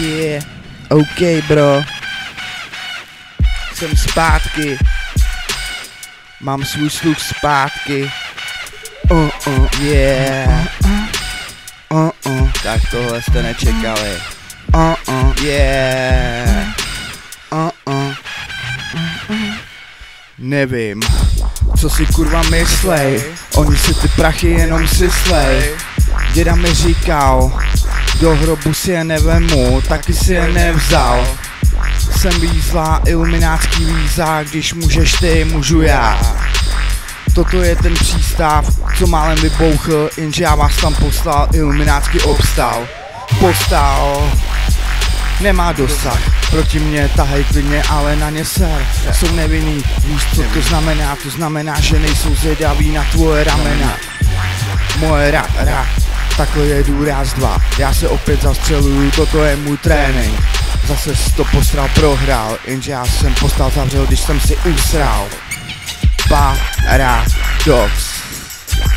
Yeah, OK bro. Jsem zpátky. Mám svůj sluch zpátky. Uh, uh, yeah. Uh, uh. Tak tohle jste nečekali. Uh, uh, yeah. Uh, uh. Nevím, co si kurva myslej, oni si ty prachy jenom syslej. Děda mi říkal, do hrobu si je nevemu, taky si je nevzal. Jsem výzva, iluminátský víza, když můžeš ty, můžu já. Toto je ten přístav, co málem vybouchl, jenže já vás tam poslal, iluminátský obstal. Postal, nemá dosah, proti mě tahej klidně, ale na ně ser. Jsou nevinný, víš co to znamená, to znamená, že nejsou zvědaví na tvoje ramena. Moje ra, ra, takhle jedu raz dva, já se opět zastřeluju, toto je můj trénink. Zase to postral, prohrál, jenže já jsem postal zavřel, když jsem si usral. Paradox,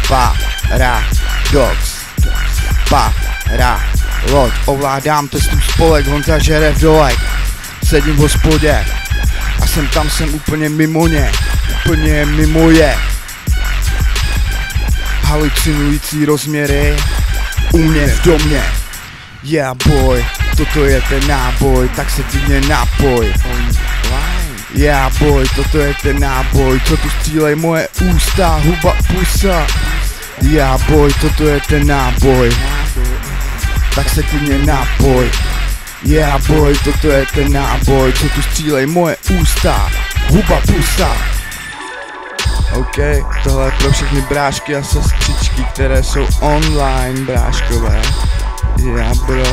paradox, para, loď, ovládám testu spolek, Honza žere v dolek, sedím v hospodě. A jsem tam, jsem úplně mimo ně, úplně mimo je. Halucinující rozměry, u mě v domě. Yeah boy, toto je ten náboj, tak se klidně napoj. Yeah boy, toto je ten náboj, co tu střílej moje ústa, huba, pusa. Yeah boy, toto je ten náboj, tak se klidně napoj. Yeah boy, toto je ten náboj, co tu střílej moje ústa, huba, pusa. OK, tohle je pro všechny brášky a sestřičky, které jsou online bráškové. Já bro,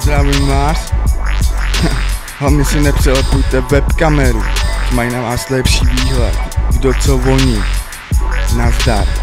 zdravím vás. Hlavně si nepřelepujte webkameru, mají na vás lepší výhled, kdo co voní. Nazdar.